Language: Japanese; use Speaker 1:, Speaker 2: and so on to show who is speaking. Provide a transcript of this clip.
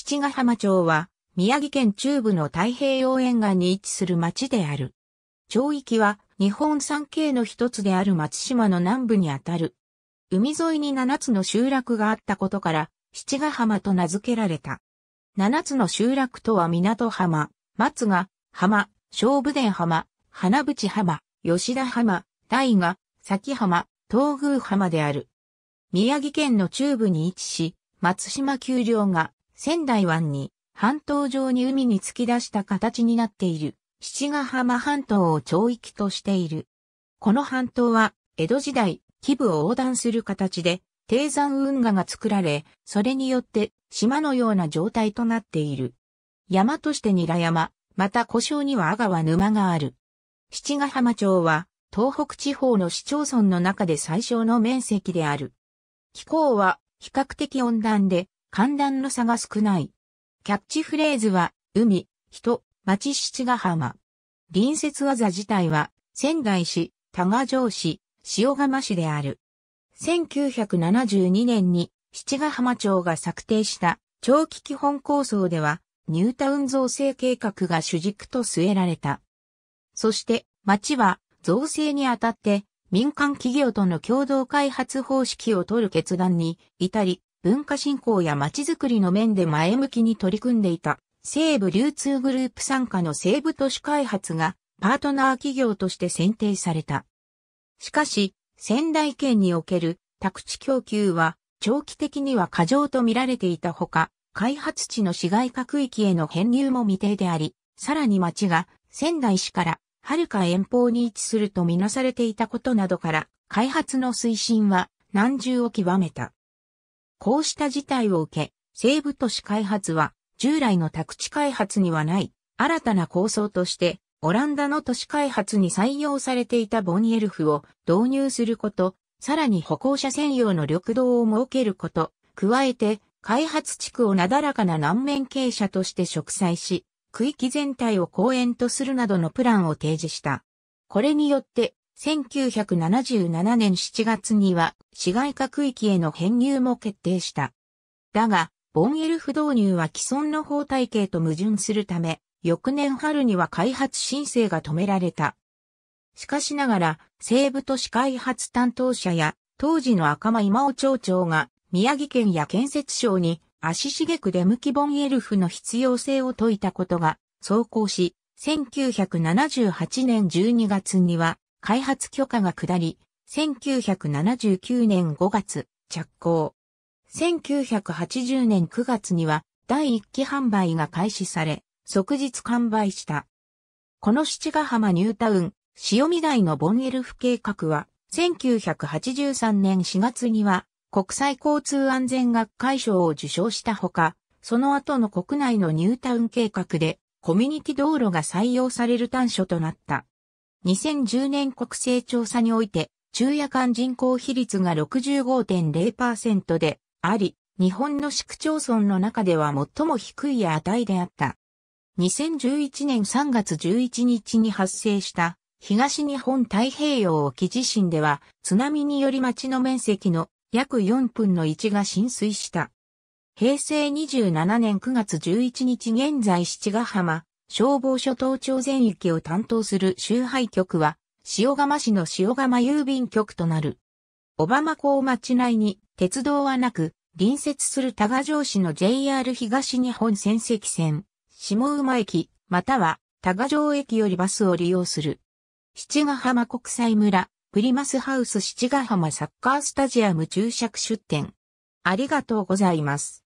Speaker 1: 七ヶ浜町は宮城県中部の太平洋沿岸に位置する町である。町域は日本三景の一つである松島の南部にあたる。海沿いに七つの集落があったことから、七ヶ浜と名付けられた。七つの集落とは港浜、松賀浜、小武殿浜、花淵浜、吉田浜、大賀、崎浜、東宮浜である。宮城県の中部に位置し、松島丘陵が仙台湾に半島上に海に突き出した形になっている七ヶ浜半島を町域としている。この半島は江戸時代、基部を横断する形で低山運河が作られ、それによって島のような状態となっている。山として韮山、また古城には阿川沼がある。七ヶ浜町は東北地方の市町村の中で最小の面積である。気候は比較的温暖で寒暖の差が少ない。キャッチフレーズは海、人、町七ヶ浜。隣接技自体は仙台市、多賀城市、塩釜市である。1972年に。七ヶ浜町が策定した。長期基本構想では。ニュータウン造成計画が主軸と据えられた。そして。町は造成にあたって。民間企業との共同開発方式を取る決断に至り、文化振興や街づくりの面で前向きに取り組んでいた西部流通グループ参加の西部都市開発がパートナー企業として選定された。しかし、仙台県における宅地供給は長期的には過剰と見られていたほか、開発地の市街化区域への編入も未定であり、さらに町が仙台市から遥か遠方に位置するとみなされていたことなどから、開発の推進は難重を極めた。こうした事態を受け、西部都市開発は従来の宅地開発にはない新たな構想として、オランダの都市開発に採用されていたボンエルフを導入すること、さらに歩行者専用の緑道を設けること、加えて開発地区をなだらかな南面傾斜として植栽し、区域全体を公園とするなどのプランを提示した。これによって、1977年7月には市街化区域への編入も決定した。だが、ボンエルフ導入は既存の法体系と矛盾するため、翌年春には開発申請が止められた。しかしながら、西部都市開発担当者や、当時の赤間今尾町長が、宮城県や建設省に足しげく出向きボンエルフの必要性を説いたことが走行し、1978年12月には開発許可が下り、1979年5月着工。1980年9月には第1期販売が開始され、即日完売した。この七ヶ浜ニュータウン、塩見台のボンエルフ計画は、1983年4月には国際交通安全学会賞を受賞したほか、その後の国内のニュータウン計画でコミュニティ道路が採用される短所となった。2010年国勢調査において、昼夜間人口比率が65.0%であり、日本の市区町村の中では最も低い値であった。2011年3月11日に発生した東日本太平洋沖地震では津波により町の面積の約4分の1が浸水した。平成27年9月11日現在七ヶ浜、消防署等庁全域を担当する周配局は、塩釜市の塩釜郵便局となる。小浜港町内に鉄道はなく、隣接する多賀城市の JR 東日本仙石線、下馬駅、または多賀城駅よりバスを利用する。七ヶ浜国際村、プリマスハウス七ヶ浜サッカースタジアム注釈出店。ありがとうございます。